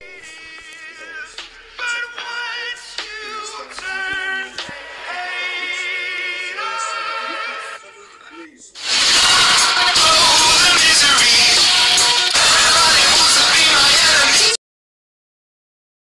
Yeah.